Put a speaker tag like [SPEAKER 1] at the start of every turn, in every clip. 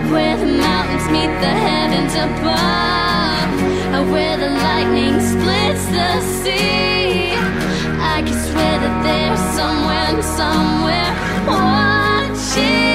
[SPEAKER 1] the mountains meet the heavens above. Where the lightning splits the sea I can swear that there's someone somewhere watching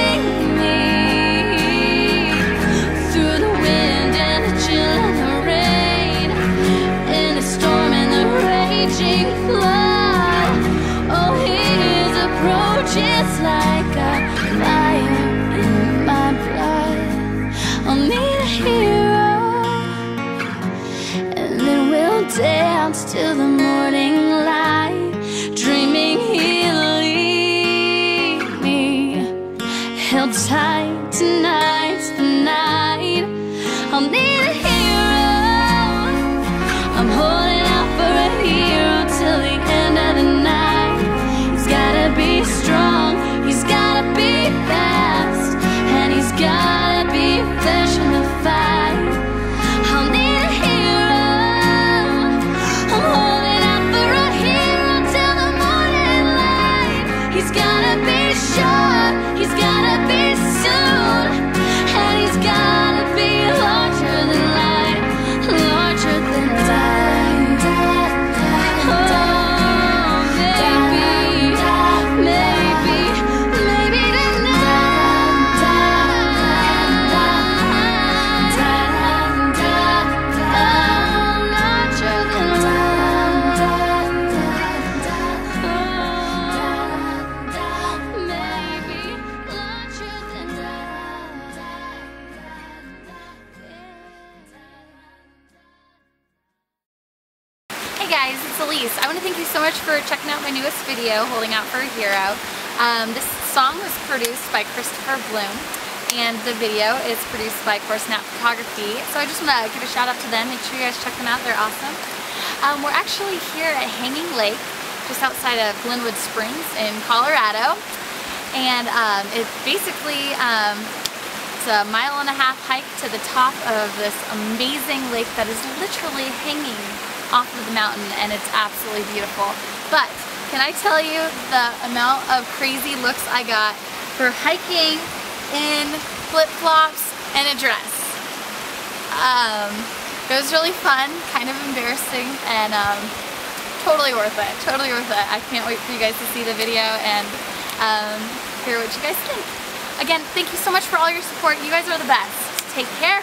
[SPEAKER 2] it's Elise. I want to thank you so much for checking out my newest video, Holding Out for a Hero. Um, this song was produced by Christopher Bloom and the video is produced by Coresnap Photography. So I just want to give a shout out to them. Make sure you guys check them out. They're awesome. Um, we're actually here at Hanging Lake, just outside of Glenwood Springs in Colorado. And um, it basically um, it's a mile and a half hike to the top of this amazing lake that is literally hanging off of the mountain and it's absolutely beautiful. But can I tell you the amount of crazy looks I got for hiking in flip-flops and a dress? Um, it was really fun, kind of embarrassing, and um, totally worth it. Totally worth it. I can't wait for you guys to see the video and um, hear what you guys think. Again, thank you so much for all your support. You guys are the best. Take care.